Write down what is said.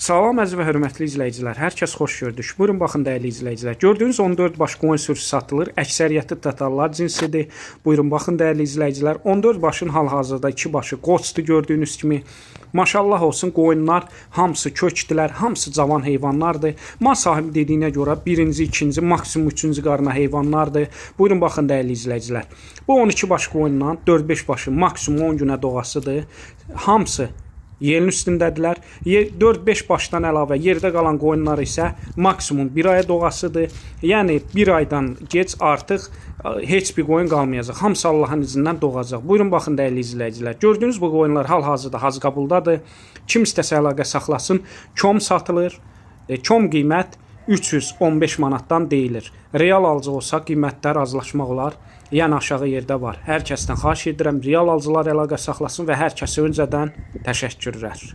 Salam əziz və hörmətli izləyicilər. Hər kəs xoş gördük. Buyurun baxın dəyərli izləyicilər. Gördüyünüz 14 baş qoyun sürüsü satılır. Əksəriyyəti tatarlar cinsidir. Buyurun baxın dəyərli izləyicilər. 14 başın hal-hazırda 2 başı qoçdur gördüyünüz kimi. Maşallah olsun qoyunlar hamısı kökdülər, hamısı cavan heyvanlardır. Mal sahibi dediyinə görə 1-ci, 2-ci, maksimum 3-cü qarna heyvanlardır. Buyurun baxın dəyərli izləyicilər. Bu 12 baş qoyundan 4-5 başı maksimum 10 günə doğasıdır. Hamısı Yerin üstündədirlər. 4-5 başdan əlavə yerdə qalan qoyunlar isə maksimum 1 aya doğasıdır. Yəni 1 aydan gec artıq heç bir qoyun qalmayacaq. Hamısı Allahın izindən doğacaq. Buyurun baxın dəyərli izləyicilər. Gördüyünüz bu qoyunlar hal-hazırda Hacqabuldadır. Kim istəsə əlaqə saxlasın. Kom satılır. E, kom qiymət 315 manatdan deyilir. Real alıcı olsa qiymətdə razılaşmaq olar. Yəni aşağı yerdə var. Hər kəsdən xahiş edirəm real alıcılar əlaqə saxlasın və hər kəsə öncədən təşəkkürlər.